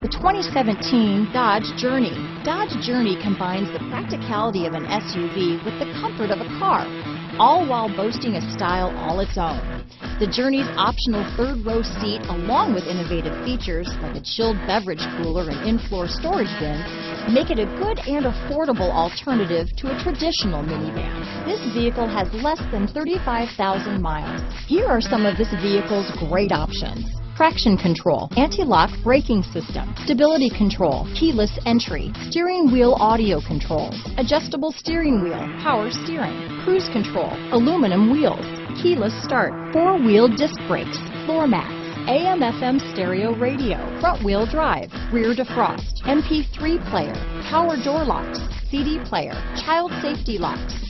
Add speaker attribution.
Speaker 1: The 2017 Dodge Journey. Dodge Journey combines the practicality of an SUV with the comfort of a car, all while boasting a style all its own. The Journey's optional third row seat, along with innovative features like a chilled beverage cooler and in-floor storage bin, make it a good and affordable alternative to a traditional minivan. This vehicle has less than 35,000 miles. Here are some of this vehicle's great options traction control, anti-lock braking system, stability control, keyless entry, steering wheel audio controls, adjustable steering wheel, power steering, cruise control, aluminum wheels, keyless start, four-wheel disc brakes, floor mats, AM FM stereo radio, front wheel drive, rear defrost, MP3 player, power door locks, CD player, child safety locks,